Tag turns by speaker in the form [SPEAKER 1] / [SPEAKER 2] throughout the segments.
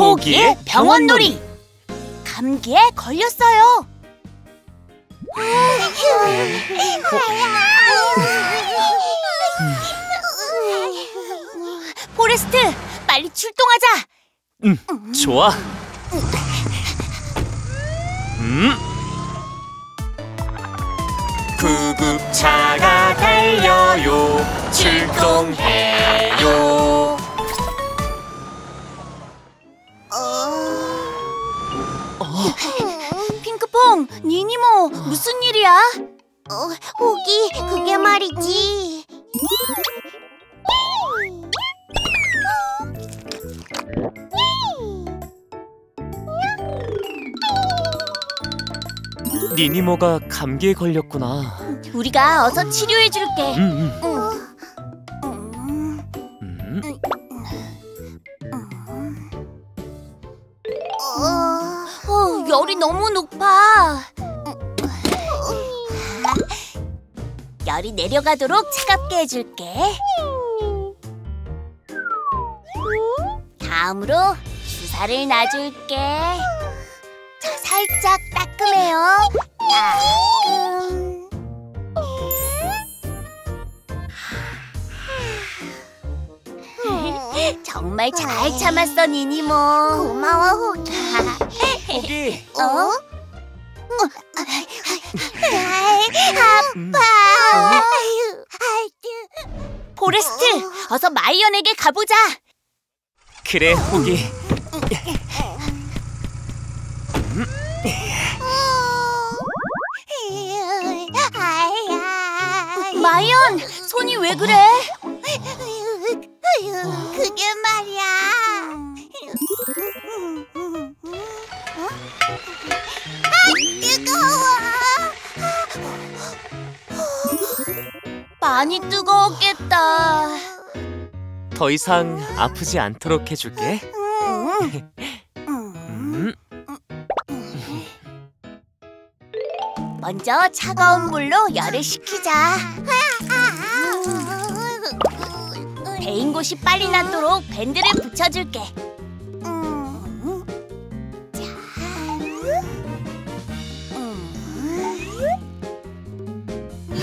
[SPEAKER 1] 호기의 병원놀이.
[SPEAKER 2] 감기에 걸렸어요. 포레스트, 빨리 출동하자.
[SPEAKER 1] 응, 좋아. 음. 구급차가 달려요. 출동해
[SPEAKER 2] 무슨 일이야?
[SPEAKER 3] 어, 호기, 그게 말이지.
[SPEAKER 1] 니니모가 감기에 걸렸구나.
[SPEAKER 2] 우리가 어서 치료해줄게.
[SPEAKER 1] 음,
[SPEAKER 2] 음.
[SPEAKER 1] 음. 음.
[SPEAKER 3] 어,
[SPEAKER 2] 어, 열이 너무 높아. 열이 내려가도록 차갑게 해줄게. 다음으로 주사를 놔줄게. 자, 살짝 따끔해요. 따끔. 정말 잘 참았어, 니니모.
[SPEAKER 3] 고마워, 호기.
[SPEAKER 1] 호기.
[SPEAKER 3] 어?
[SPEAKER 1] 음.
[SPEAKER 3] 아파.
[SPEAKER 2] 포레스트, 어서 마이언에게 가보자.
[SPEAKER 1] 그래, 호기.
[SPEAKER 2] 마이언, 손이 왜 그래? 많이 뜨거웠겠다.
[SPEAKER 1] 더 이상 아프지 않도록 해줄게. 음.
[SPEAKER 2] 먼저 차가운 물로 열을 식히자. 베인 곳이 빨리 낫도록 밴드를 붙여줄게.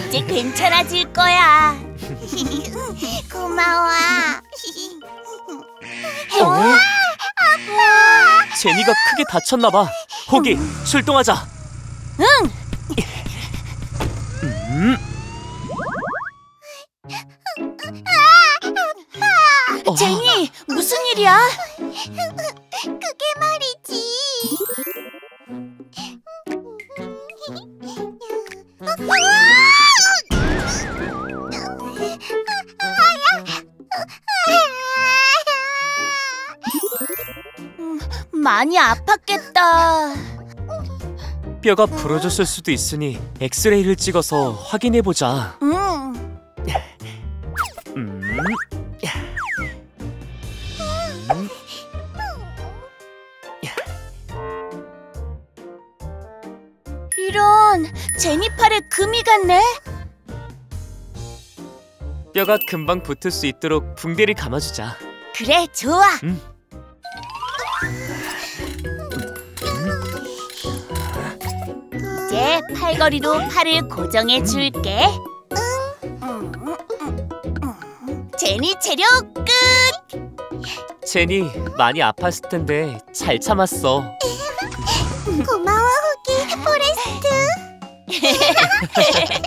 [SPEAKER 2] 이제 괜찮아질 거야.
[SPEAKER 3] 고마워.
[SPEAKER 1] 어? 제니가 크게 다쳤나 봐. 호기, 출동하자.
[SPEAKER 2] 응.
[SPEAKER 1] 음.
[SPEAKER 2] 많이 아팠겠다.
[SPEAKER 1] 뼈가 부러졌을 수도 있으니 엑스레이를 찍어서 확인해 보자.
[SPEAKER 2] 응.
[SPEAKER 1] 음. 음.
[SPEAKER 2] 이런, 제니 팔에 금이 갔네?
[SPEAKER 1] 뼈가 금방 붙을 수 있도록 붕대를 감아주자.
[SPEAKER 2] 그래, 좋아.
[SPEAKER 1] 음.
[SPEAKER 2] 이제 팔걸이로 팔을 고정해 줄게. 제니 치료 끝.
[SPEAKER 1] 제니 많이 아팠을 텐데 잘 참았어.
[SPEAKER 3] 고마워, 호기. 포레스트.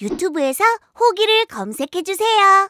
[SPEAKER 2] 유튜브에서 호기를 검색해 주세요.